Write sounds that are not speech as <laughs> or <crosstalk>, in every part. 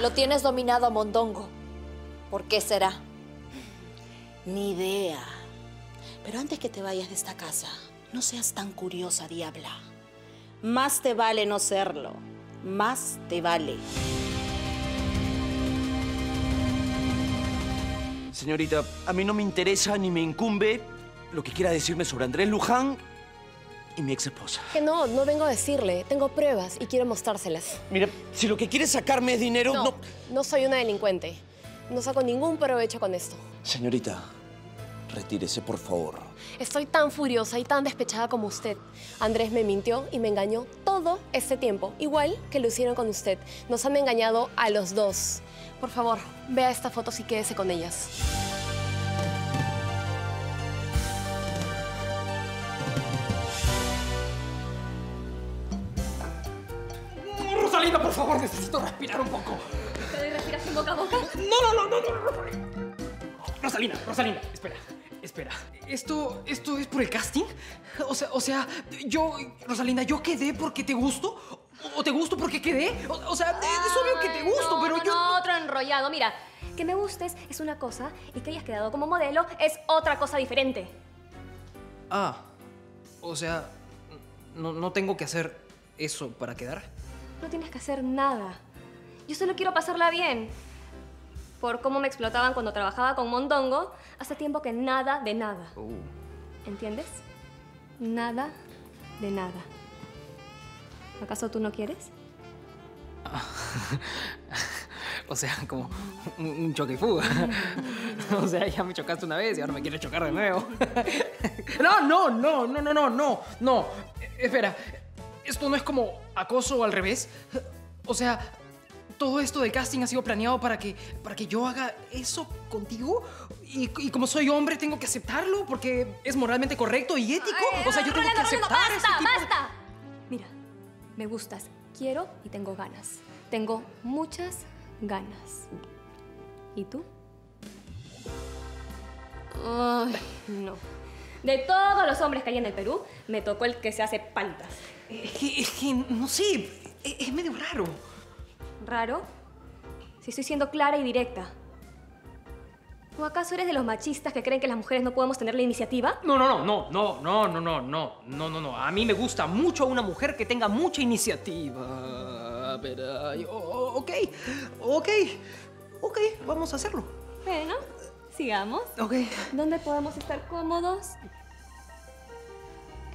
Lo tienes dominado a Mondongo. ¿Por qué será? Ni idea. Pero antes que te vayas de esta casa, no seas tan curiosa, diabla. Más te vale no serlo. Más te vale. Señorita, a mí no me interesa ni me incumbe lo que quiera decirme sobre Andrés Luján y mi ex esposa. Que no, no vengo a decirle. Tengo pruebas y quiero mostrárselas. Mira, si lo que quiere sacarme es dinero, no... No, no soy una delincuente. No saco ningún provecho con esto. Señorita, retírese, por favor. Estoy tan furiosa y tan despechada como usted. Andrés me mintió y me engañó todo este tiempo, igual que lo hicieron con usted. Nos han engañado a los dos. Por favor, vea esta foto y quédese con ellas. Rosalinda, por favor, necesito respirar un poco. ¿Te doy respiración boca a boca? No, no, no, no, no, Rosalinda. Rosalinda, Rosalinda, espera, espera. ¿Esto, esto es por el casting? O sea, o sea, yo, Rosalinda, ¿yo quedé porque te gusto? ¿O te gusto porque quedé? O, o sea, es obvio que te gusto, no, pero no, yo... No, otro enrollado. Mira, que me gustes es una cosa y que hayas quedado como modelo es otra cosa diferente. Ah, o sea, no, no tengo que hacer eso para quedar. No tienes que hacer nada. Yo solo quiero pasarla bien. Por cómo me explotaban cuando trabajaba con Mondongo, hace tiempo que nada de nada. Uh. ¿Entiendes? Nada de nada. ¿Acaso tú no quieres? <laughs> O sea, como un, un choque y fuga. <laughs> o sea, ya me chocaste una vez y ahora me quieres chocar de nuevo. <laughs> no, no, no, no, no, no, no, no. Espera, esto no es como acoso o al revés. O sea, todo esto del casting ha sido planeado para que, para que yo haga eso contigo. Y, y como soy hombre, tengo que aceptarlo porque es moralmente correcto y ético. o sea, yo tengo que Rolando, Rolando, aceptar este ¡Basta, tipo basta! Mira, me gustas, quiero y tengo ganas. Tengo muchas ganas. ¿Y tú? Ay, no. De todos los hombres que hay en el Perú, me tocó el que se hace paltas. Es que, es que, no sé, es, es medio raro. ¿Raro? Si estoy siendo clara y directa. ¿O acaso eres de los machistas que creen que las mujeres no podemos tener la iniciativa? No, no, no, no, no, no, no, no, no, no, no. A mí me gusta mucho una mujer que tenga mucha iniciativa. Pero, ok, ok, ok, vamos a hacerlo. Bueno, sigamos. Ok. ¿Dónde podemos estar cómodos?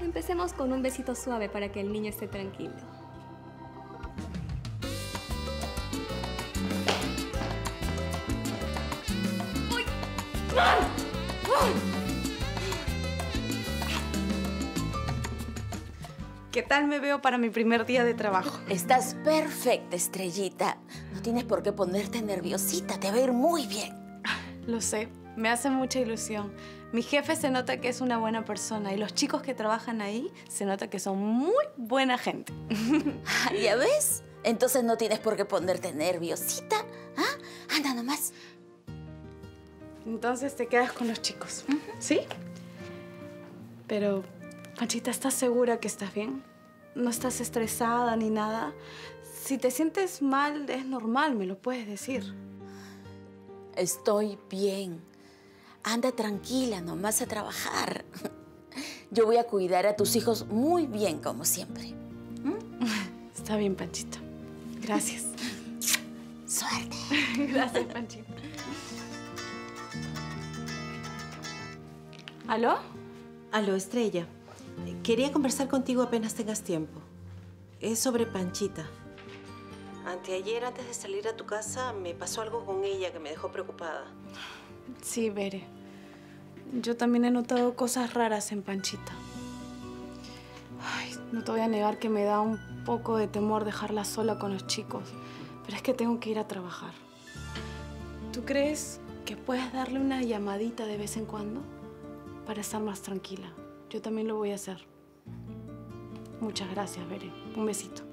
Empecemos con un besito suave para que el niño esté tranquilo. ¿Qué tal me veo para mi primer día de trabajo? Estás perfecta, estrellita. No tienes por qué ponerte nerviosita. Te va a ir muy bien. Lo sé, me hace mucha ilusión. Mi jefe se nota que es una buena persona y los chicos que trabajan ahí se nota que son muy buena gente. <laughs> ¿Ya ves? Entonces no tienes por qué ponerte nerviosita. ¿Ah? Anda nomás. Entonces te quedas con los chicos, ¿sí? Pero, Panchita, ¿estás segura que estás bien? ¿No estás estresada ni nada? Si te sientes mal, es normal, me lo puedes decir. Estoy bien. Anda tranquila, nomás a trabajar. Yo voy a cuidar a tus hijos muy bien, como siempre. Está bien, Panchita. Gracias. Suerte. <laughs> Gracias, Panchita. ¿Aló? Aló, Estrella. Quería conversar contigo apenas tengas tiempo. Es sobre Panchita. Anteayer, antes de salir a tu casa, me pasó algo con ella que me dejó preocupada. Sí, Bere. Yo también he notado cosas raras en Panchita. No te voy a negar que me da un poco de temor dejarla sola con los chicos, pero es que tengo que ir a trabajar. ¿Tú crees que puedes darle una llamadita de vez en cuando para estar más tranquila? Yo también lo voy a hacer. Muchas gracias, Bere. Un besito.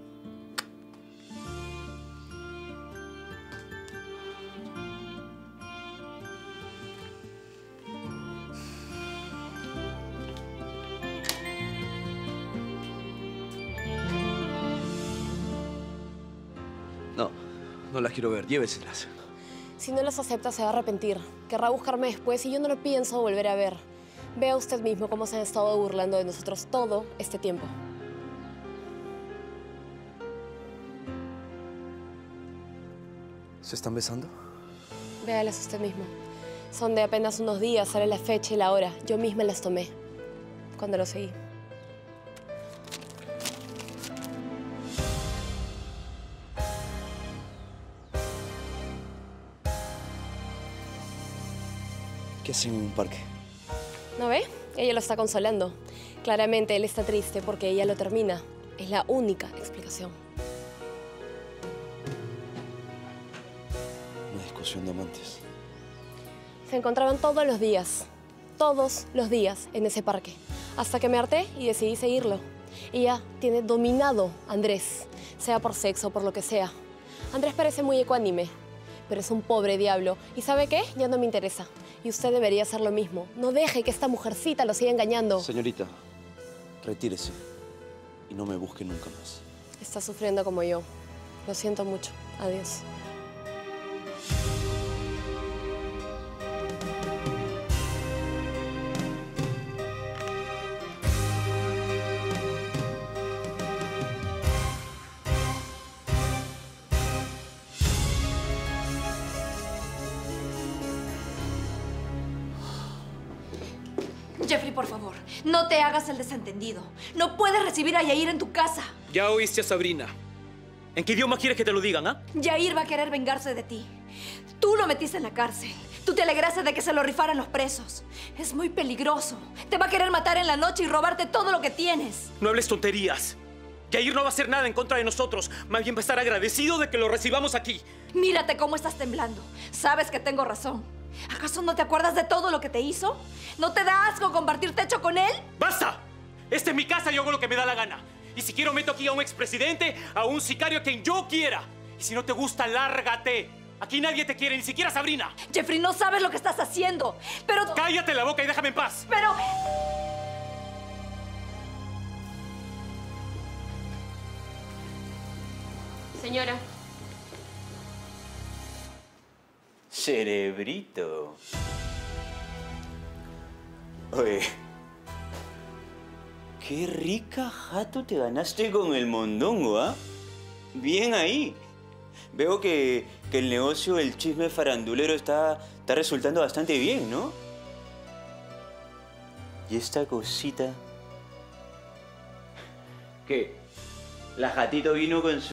No, No las quiero ver, lléveselas. Si no las acepta, se va a arrepentir. Querrá buscarme después y yo no lo pienso volver a ver. Vea usted mismo cómo se han estado burlando de nosotros todo este tiempo. ¿Se están besando? Véalas usted mismo. Son de apenas unos días, sale la fecha y la hora. Yo misma las tomé cuando lo seguí. ¿Qué hacen en un parque? ¿No ve? Ella lo está consolando. Claramente él está triste porque ella lo termina. Es la única explicación. Una discusión de amantes. Se encontraban todos los días, todos los días en ese parque, hasta que me harté y decidí seguirlo. Ella tiene dominado a Andrés, sea por sexo o por lo que sea. Andrés parece muy ecuánime, pero es un pobre diablo. ¿Y sabe qué? Ya no me interesa. Y usted debería hacer lo mismo. No deje que esta mujercita lo siga engañando. Señorita, retírese y no me busque nunca más. Está sufriendo como yo. Lo siento mucho. Adiós. Jeffrey, por favor, no te hagas el desentendido. No puedes recibir a Yair en tu casa. Ya oíste a Sabrina. ¿En qué idioma quieres que te lo digan, ah? Yair va a querer vengarse de ti. Tú lo metiste en la cárcel. Tú te alegraste de que se lo rifaran los presos. Es muy peligroso. Te va a querer matar en la noche y robarte todo lo que tienes. No hables tonterías. Yair no va a hacer nada en contra de nosotros. Más bien va a estar agradecido de que lo recibamos aquí. Mírate cómo estás temblando. Sabes que tengo razón. ¿Acaso no te acuerdas de todo lo que te hizo? ¿No te da asco compartir techo con él? ¡Basta! Esta es mi casa y hago lo que me da la gana. Y si quiero meto aquí a un expresidente, a un sicario, a quien yo quiera. Y si no te gusta, lárgate. Aquí nadie te quiere, ni siquiera Sabrina. Jeffrey, no sabes lo que estás haciendo. Pero... Cállate la boca y déjame en paz. Pero... Señora. Cerebrito. Oye. Qué rica jato te ganaste con el mondongo, ¿ah? Bien ahí. Veo que, que el negocio del chisme farandulero está, está resultando bastante bien, ¿no? Y esta cosita... ¿Qué? ¿La gatito vino con su